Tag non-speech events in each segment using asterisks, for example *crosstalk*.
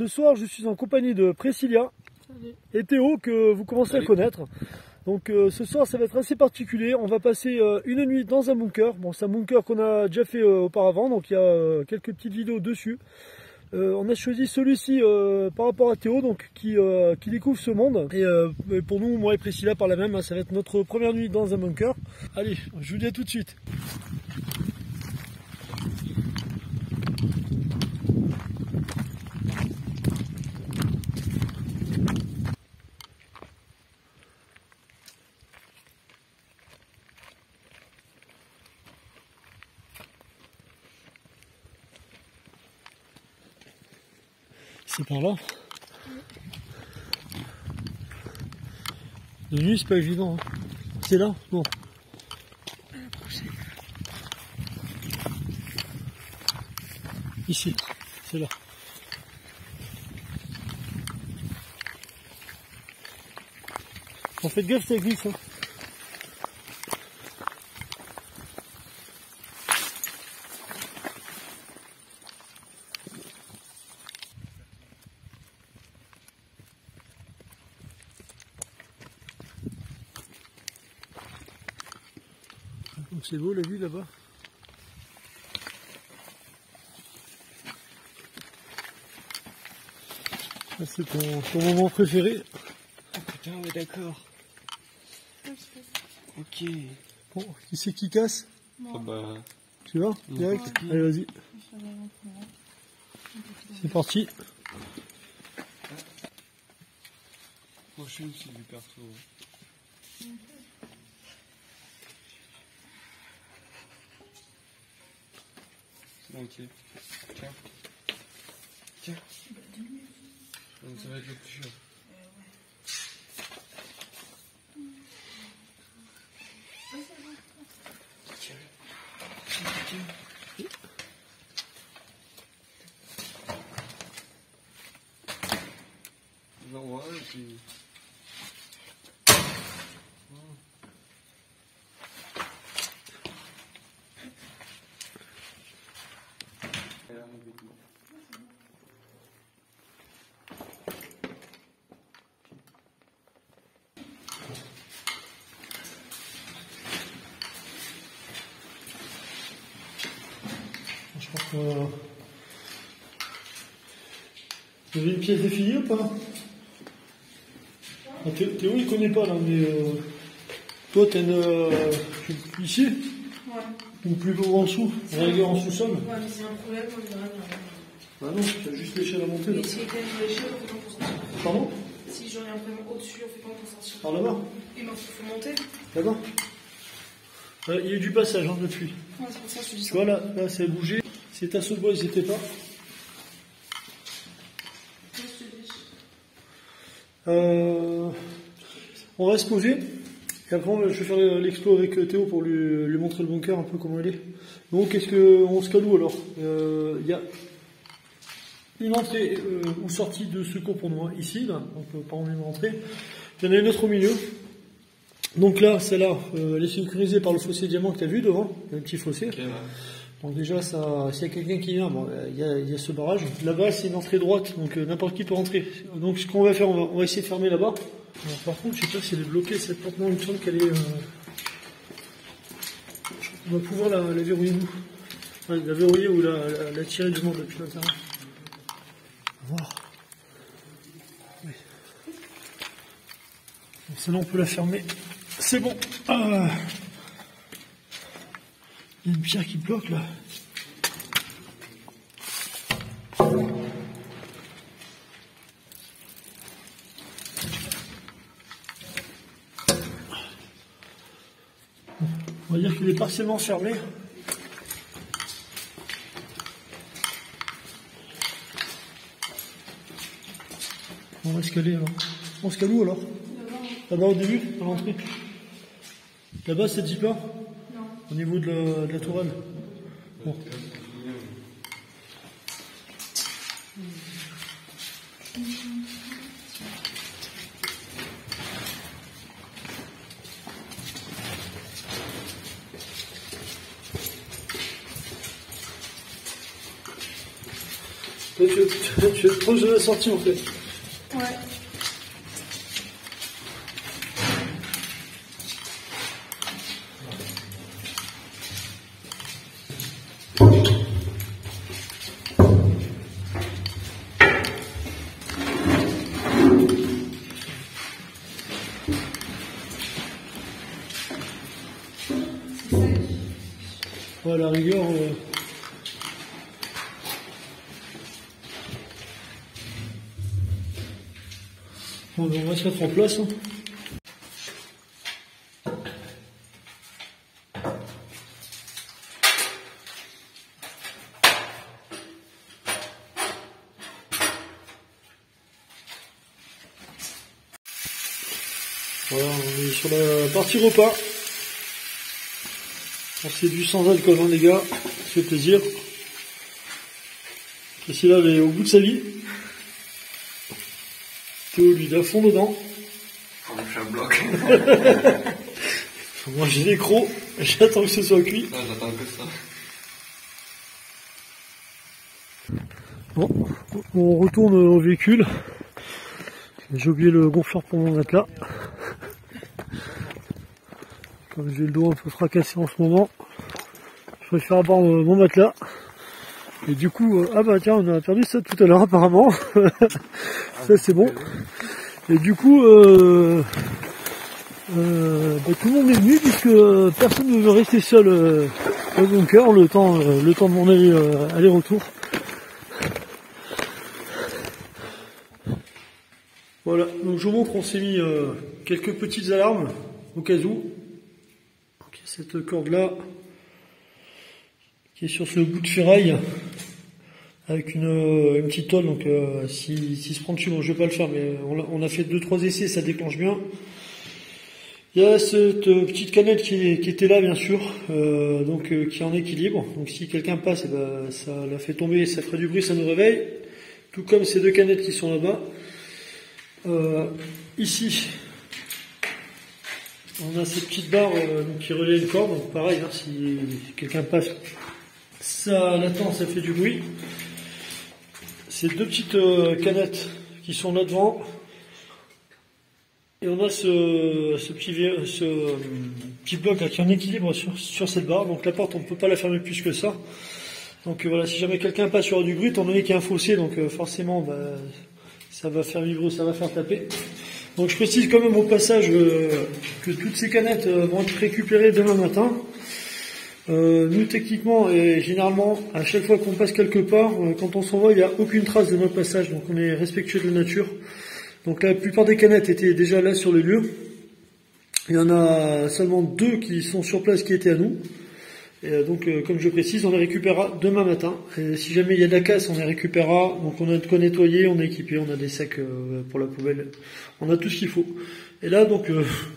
ce soir je suis en compagnie de Priscilla Salut. et Théo que vous commencez Salut. à connaître. Donc euh, ce soir ça va être assez particulier, on va passer euh, une nuit dans un bunker. Bon c'est un bunker qu'on a déjà fait euh, auparavant, donc il y a euh, quelques petites vidéos dessus. Euh, on a choisi celui-ci euh, par rapport à Théo, donc qui, euh, qui découvre ce monde. Et euh, et pour nous, moi et Priscilla par la même, hein, ça va être notre première nuit dans un bunker. Allez, je vous dis à tout de suite. Par là. La nuit, c'est pas évident. hein. C'est là Non. Ici, c'est là. En faites gaffe, ça glisse. Hein. Donc c'est beau la vue là-bas. Ça, C'est ton, ton moment préféré. Putain, ouais, d'accord. Ok. Bon, qui c'est qui casse Ah bah, Tu vas Direct Ouais. Allez, vas-y. C'est parti. prochaine, c'est du perso. Ok. Tiens. Tiens. Ça va être le plus cher. Tiens. Tiens, tiens. Non, ouais, et puis... Que. euh, Vous avez une pièce définie ou pas? Ah, Thé- Théo il connaît pas là, mais euh, toi une. euh, tu- ici Ouais. ou plus haut en dessous va en sous-sol? Ouais, mais c'est un problème, on dirait rien. Bah non, t'as juste l'échelle à monter là. Mais si quelqu'un veut l'échelle, on fait pas sortir. Pardon? Si j'en ai un vraiment au-dessus, on fait pas pour sortir. Par là-bas? Et ben, il faut monter. D'accord Ouais, Il y a eu du passage hein, depuis. Ouais, c'est pour ça que je te dis Tu ça. vois là, là c'est bougé. Ces tasseaux de bois étaient pas. Euh, on se poser. Et après, je vais faire l'expo avec Théo pour lui, montrer le bunker un peu comment il est. Donc, qu'est-ce que on se caloue alors Euh, Il y a une entrée euh, ou sortie de secours pour moi ici, là, donc euh, par une entrée. Il y en a une autre au milieu. Donc là, celle-là, euh, elle est sécurisée par le fossé diamant que tu as vu devant, un petit fossé. Donc déjà, s'il y a quelqu'un qui vient, bon, euh, il y, a, ce barrage. Là-bas, c'est une entrée droite, donc euh, n'importe qui peut rentrer. Donc ce qu'on va faire, on va, essayer de fermer là-bas. Par contre, je sais pas si elle est bloquée, cette porte, non, il me qu'elle est... euh, On va pouvoir la, verrouiller nous. La verrouiller ou la, tirer du monde depuis l'intérieur. Voir. On peut la fermer. C'est bon. Il y a une pierre qui bloque là. On va dire qu'il est partiellement fermé. On va se caler alors. On se cale où alors? Là-bas au début, à l'entrée. Là-bas c'est dit pas Au niveau de la, de la tourelle. Bon. Tu es proche de la sortie en fait. À la rigueur. euh, ben, on va se mettre en place. hein. Voilà, on est sur la partie repas. On s'est du sans alcool, hein, les gars. Ça fait plaisir. Priscilla, elle est au bout de sa vie. Théo, lui, il est à fond dedans. Je fais un bloc. Moi, j'ai les crocs. J'attends que ce soit cuit. Ah, j'attends que ça. Bon, on retourne au véhicule. J'ai oublié le gonfleur pour mon matelas. Comme j'ai le dos un peu fracassé en ce moment, je préfère avoir euh, mon matelas. Et du coup, euh, ah bah tiens, on a perdu ça tout à l'heure apparemment. *laughs* ça c'est bon. Et du coup, euh, euh, bah, tout le monde est venu puisque personne ne veut rester seul au bunker le temps, le temps de mon aller- aller-retour. Voilà, donc je vous montre, on s'est mis quelques petites alarmes au cas où. Cette corde là qui est sur ce bout de ferraille avec une, euh, une petite tôle. Donc euh, si, si se prend dessus, bon je vais pas le faire, mais on a, fait deux trois essais, ça déclenche bien. Il y a cette euh, petite canette qui, était là bien sûr, donc qui est en équilibre. Donc si quelqu'un passe, eh ben, ça la fait tomber, ça ferait du bruit, ça nous réveille. Tout comme ces deux canettes qui sont là-bas. Ici, on a cette petite barre euh, qui relaie une corde, donc pareil, hein, si quelqu'un passe, ça l'attend, ça fait du bruit. Ces deux petites euh, canettes qui sont là devant, et on a ce, euh, petit bloc qui est en équilibre sur, cette barre, donc la porte on ne peut pas la fermer plus que ça. Donc voilà, si jamais quelqu'un passe sur du bruit, étant donné qu'il y a un fossé, donc forcément bah, ça va faire vibrer, ça va faire taper. Donc je précise quand même au passage euh, que toutes ces canettes euh, vont être récupérées demain matin. Euh, nous techniquement et généralement à chaque fois qu'on passe quelque part, quand on s'en va, il n'y a aucune trace de notre passage, donc on est respectueux de la nature. Donc la plupart des canettes étaient déjà là sur le lieu. Il y en a seulement deux qui sont sur place qui étaient à nous. Et euh, donc, euh, comme je précise, on les récupérera demain matin. Et si jamais il y a de la casse, on les récupérera. Donc, on a de quoi nettoyer, on est équipé, on a des sacs euh, pour la poubelle. On a tout ce qu'il faut. Et là, donc,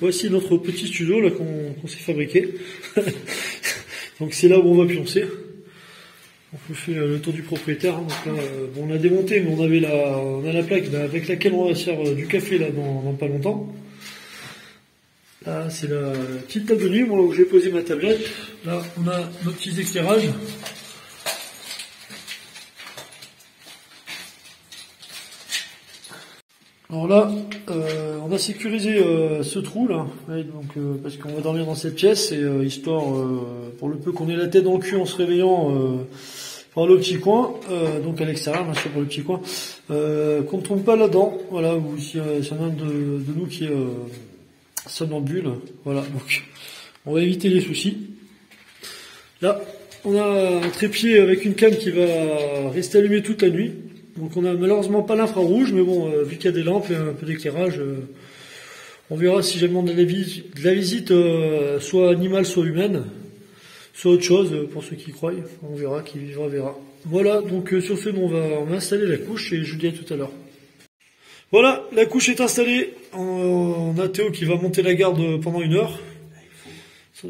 voici notre petit studio là qu'on s'est fabriqué. *laughs* donc, c'est là où on va pioncer. On fait le tour du propriétaire. hein. On a démonté, mais on avait la, on a la plaque avec laquelle on va faire du café là dans, dans pas longtemps. Là, c'est la petite table de nuit, moi, où j'ai posé ma tablette. Là, on a nos petits éclairages. Alors là, euh, on a sécurisé euh, ce trou là, donc euh, parce qu'on va dormir dans cette pièce et euh, histoire, euh, pour le peu qu'on ait la tête dans le cul en se réveillant, euh, par le petit coin, donc à l'extérieur, bien sûr pour le petit coin, qu'on ne tombe pas là-dedans, voilà, ou si en a un de, de nous qui est somnambule, voilà, donc on va éviter les soucis. Là, on a un trépied avec une cam qui va rester allumée toute la nuit. Donc on a malheureusement pas l'infrarouge, mais bon, euh, vu qu'il y a des lampes et un peu d'éclairage, euh, on verra si jamais on de la, visite, euh, soit animale, soit humaine, soit autre chose, pour ceux qui croient. On verra, qui vivra verra. Voilà, donc sur ce, on va installer la couche et je vous dis à tout à l'heure. Voilà, la couche est installée. On, a Théo qui va monter la garde pendant une heure.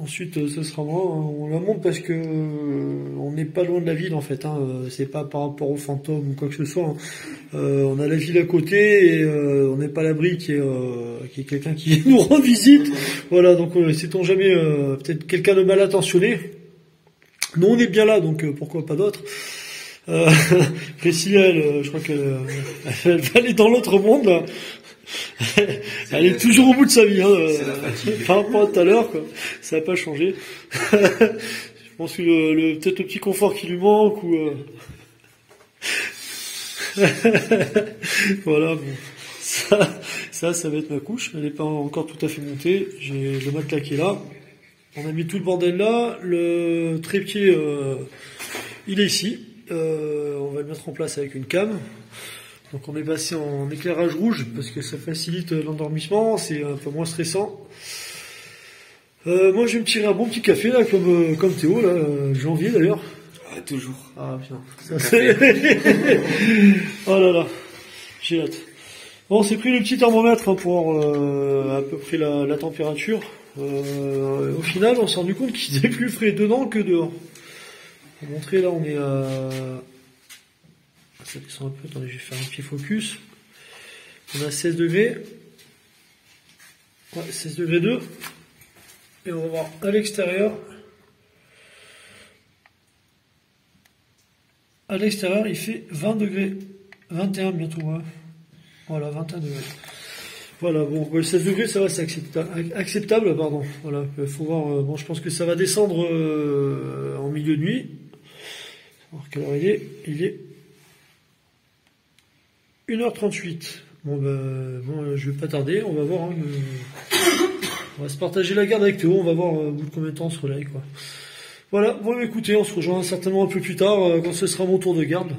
Ensuite, euh, ce sera moi. On la monte parce que euh, on n'est pas loin de la ville en fait. Hein. Euh, C'est pas par rapport aux fantômes ou quoi que ce soit. hein. On a la ville à côté et on n'est pas l'abri qu'il y ait, quelqu'un qui *laughs* nous rend visite. Voilà, donc sait-on jamais peut-être quelqu'un de mal intentionné. Nous on est bien là, donc pourquoi pas d'autres. Euh, *laughs* elle, euh, je crois qu'elle euh, *laughs* elle va aller dans l'autre monde. Là. Elle est toujours au bout de sa vie. Hein, euh, *laughs* par rapport à tout à l'heure. Ça n'a pas changé. je pense que le, le- peut-être le petit confort qui lui manque ou. euh, voilà. Bon. Ça, ça, ça va être ma couche. Elle n'est pas encore tout à fait montée. J'ai le matelas qui est là. On a mis tout le bordel là. Le trépied, euh, il est ici. Euh, on va le mettre en place avec une cam. Donc on est passé en éclairage rouge parce que ça facilite l'endormissement, c'est un peu moins stressant. Euh, moi je vais me tirer un bon petit café là comme euh, comme Théo là, janvier d'ailleurs. Ah, toujours. Ah putain, ça c'est. *laughs* oh là là, j'ai hâte. Bon, on s'est pris le petit thermomètre hein, pour euh, à peu près la, la température. Euh, au final, on s'est rendu compte qu'il faisait plus frais dedans que dehors. Montrer, là, on est à... Ça descend un peu, attendez, je vais faire un petit focus. On a 16 degrés. Ouais, 16 degrés 2. Et on va voir à l'extérieur. À l'extérieur, il fait 20 degrés. 21 bientôt, ouais. Voilà, 21 degrés. Voilà, bon, bah, 16 degrés, ça va, c'est accepta- acceptable, pardon. Voilà, euh, faut voir, euh, bon, je pense que ça va descendre euh, en milieu de nuit. Alors, quelle heure il est Il est 1h38. Bon, ben, bon, euh, je vais pas tarder, on va voir. hein, on va se partager la garde avec Théo, on va voir euh, au bout de combien de temps on se relaye, quoi. Voilà, bon, écoutez, on se rejoint certainement un peu plus tard, euh, quand ce sera mon tour de garde.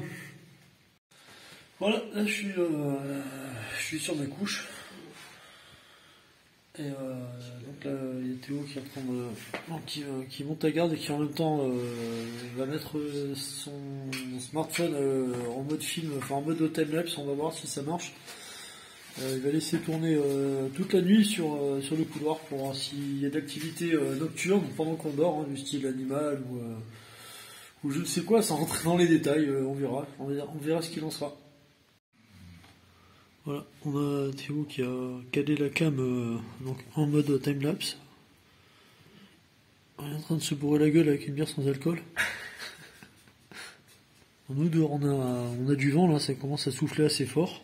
Voilà, là je suis, euh, je suis sur ma couche. Et euh, donc là, il y a Théo qui, qui, euh, qui monte à garde et qui en même temps euh, va mettre euh, son smartphone euh, en mode film, enfin en mode timelapse, on va voir si ça marche. Euh, il va laisser tourner euh, toute la nuit sur, euh, sur le couloir pour voir s'il y a d'activité euh, nocturne pendant qu'on dort, hein, du style animal ou, euh, je ne sais quoi, sans rentrer dans les détails, euh, on verra, on verra ce qu'il en sera. Voilà, on a Théo qui a calé la cam euh, donc en mode timelapse. On est en train de se bourrer la gueule avec une bière sans alcool. *laughs* Nous dehors on a, on a du vent là, ça commence à souffler assez fort.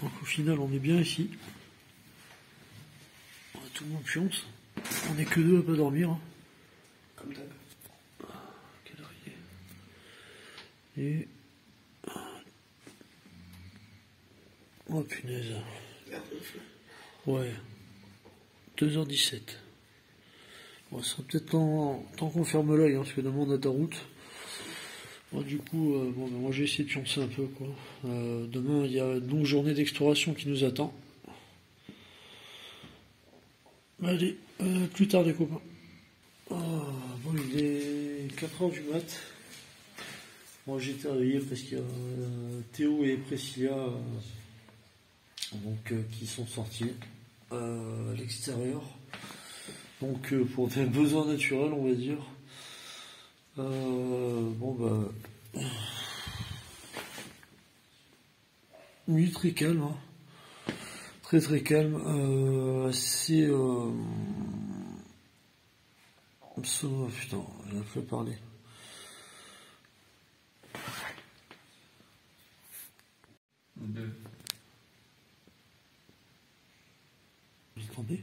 Donc au final on est bien ici. On a tout le monde pionce. On est que deux à pas dormir. hein. Comme d'hab. Quelle heure il est Et... Oh punaise. Ouais. 2h17. Bon, ce sera peut-être temps, temps qu'on ferme l'œil, hein, parce que demain on a ta route. Bon, du coup, euh, bon, ben, moi j'ai essayé de pioncer un peu. Quoi. Euh, demain, il y a une longue journée d'exploration qui nous attend. Allez, euh, plus tard les copains. Ah, bon, il est 4h du mat. Moi j'ai été réveillé parce euh, Théo et Priscilla donc, euh, qui sont sortis euh, à l'extérieur. Donc euh, pour des besoins naturels on va dire. Bon bah. *sniffs* Nuit très calme. hein. Très très calme. Assez. Putain, j'ai fait parler. Entendez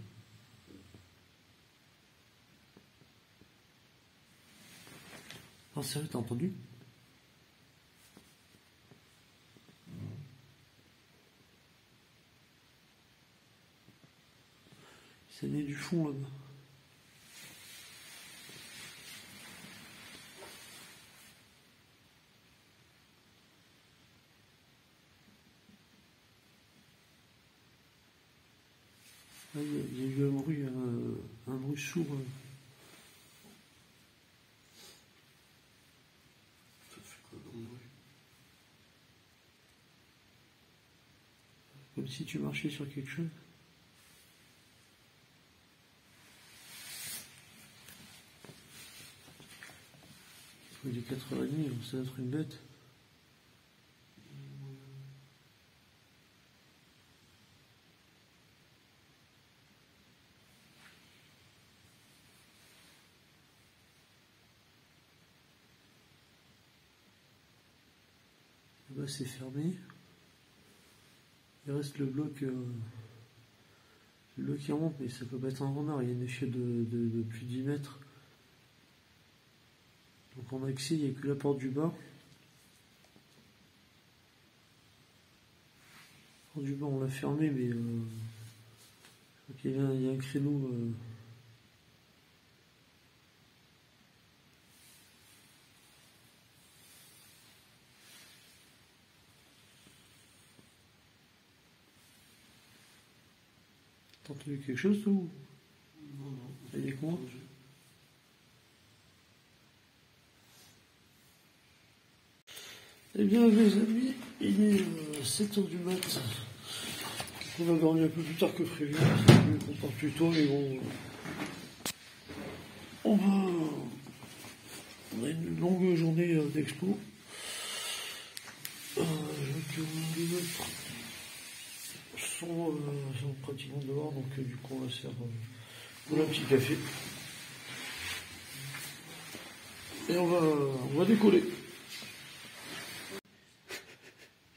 Ah sérieux, t'as entendu? Ça naît du fond là-bas. Il y, a- il y a eu un bruit, un, un bruit sourd. Ça fait quoi comme bruit? Comme si tu marchais sur quelque chose. Il est 4h30, donc ça doit être une bête. C'est fermé. Il reste le bloc, euh, le bloc qui remonte, mais ça peut pas être un renard, il y a une échelle de, plus de 10 mètres. Donc en accès, il n'y a que la porte du bas. La porte du bas, on l'a fermée, mais euh, il y a un créneau. euh, entendu quelque chose, ou Non, non. Quoi Eh bien, mes amis, il est euh, 7h du mat. On va dormir un peu plus tard que prévu. Qu'on parte plus tôt, mais bon. On va. On a une longue journée euh, d'expo. Euh, euh, les autres sont, euh, sont pratiquement dehors, donc euh, du coup, on va se faire euh, un petit café. Et on va, on va décoller.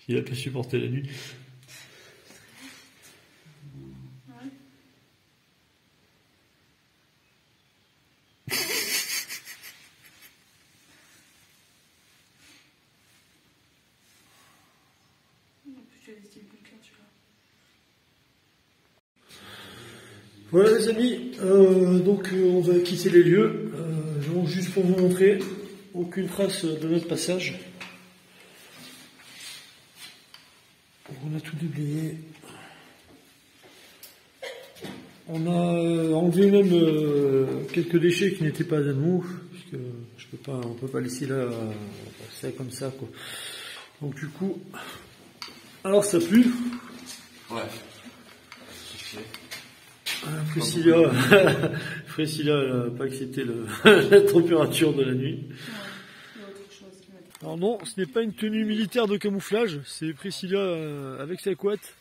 Il a pas supporté la nuit. Ouais. En plus, tu as des styles bouquins, tu vois. Voilà les amis, euh, donc euh, on va quitter les lieux. Euh, juste pour vous montrer, aucune trace de notre passage. On a tout déblayé. On a enlevé même quelques déchets qui n'étaient pas à nous, puisque je peux pas, on peut pas laisser là ça comme ça quoi. Donc du coup, alors ça pue. Ouais. Ah, Priscilla, *laughs* Priscilla n'a pas accepté *laughs* la température de la nuit. Alors non, ce n'est pas une tenue militaire de camouflage, c'est Priscilla euh, avec sa couette